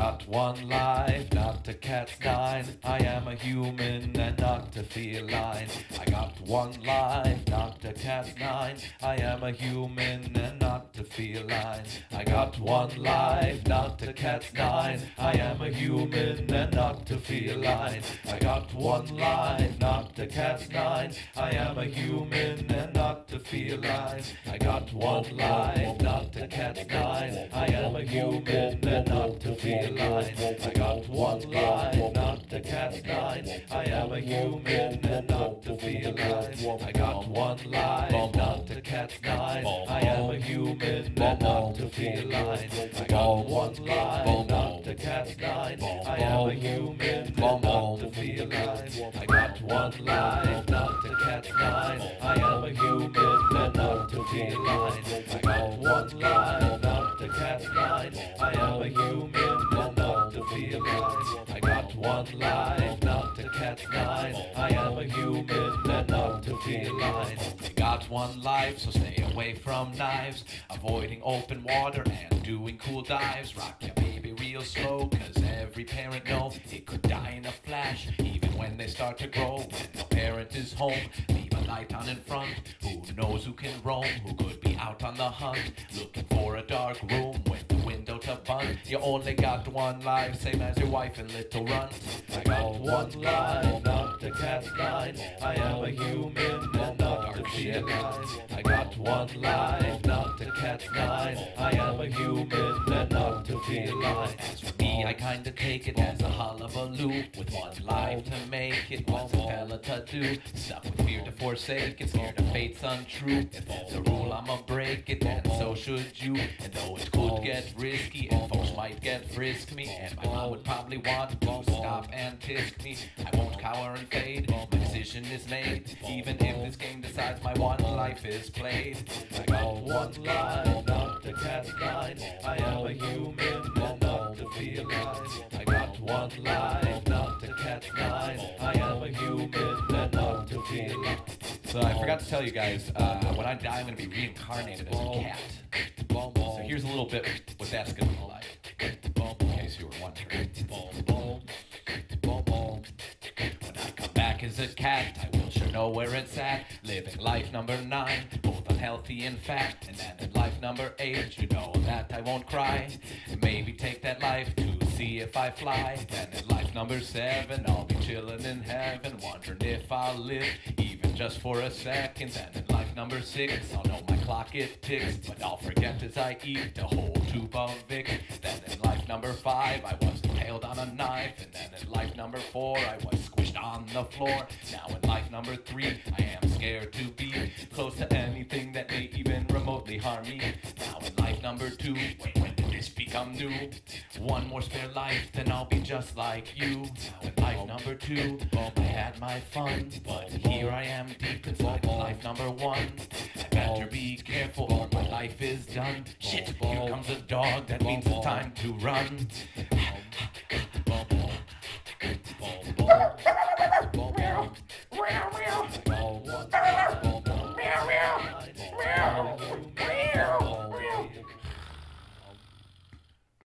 got one life, not a cat's nine. I am a human and not a feline. I got one life, not a cat's nine. I am a human and not a feline. I got one life, not a cat's nine. I am a human and not a feline. I got one life, not a cat's nine. I am a human and not a feline. I got one life, not a cat's nine. I am a human I am a human and not a feline. I got one life, not a cat's nine. I am a human and not a feline. I got one life, not a cat's nine. I am a human and not a feline. I got one life, not a cat's nine. I am a human and not a feline. I got one life, not a cat's nine. I am a human and not a feline. I got one life, a. I am a human and not a feline. You got one life, so stay away from knives. Avoiding open water and doing cool dives. Rock your baby real slow, cause every parent knows it could die in a flash. Even when they start to grow, when no parent is home. Leave a light on in front. Who knows who can roam? Who could be out on the hunt? Looking for a dark room the. You only got one life, same as your wife and little runt. I got one life, not a cat's nine. I am a human and not a feline. I got one life, not a cat's nine. I am a human and not a feline. For me, I kinda take it as a hullabaloo. With one life to make it, a fella to do? Stuck with fear to forsake it, scared of fate's untrue. If there's a rule, I'ma break it, and so should you. And though it could get risky, might get frisk me, and my mom would probably want to stop and tisk me. I won't cower and fade, my decision is made. Even if this game decides my one life is played. I got one life, not a cat's nine. I am a human not a feline. I got one life, not a cat's. I am a human not a feline. So I forgot to tell you guys, uh, when I die, I'm gonna be reincarnated as a cat. So here's a little bit what that's gonna be like. Case you were wondering. When I come back as a cat, I will sure know where it's at. Living life number nine, both unhealthy and fat. And then in life number eight, you know that I won't cry. Maybe take that life to see if I fly. Then in life number seven, I'll be chilling in heaven, wondering if I'll live even just for a second. Then in life number six, I'll know my clock it ticks, but I'll forget as I eat a whole tube of Vic. Number five, I was impaled on a knife, and then in life number four, I was squished on the floor. Now in life number three, I am scared to be close to anything that may even remotely harm me. Now in life number two, when did this become new? One more spare life, then I'll be just like you. Now in life number two, I had my fun, but here I am deep inside life number one. Life is done. Shit, here comes a dog, that means it's time to run.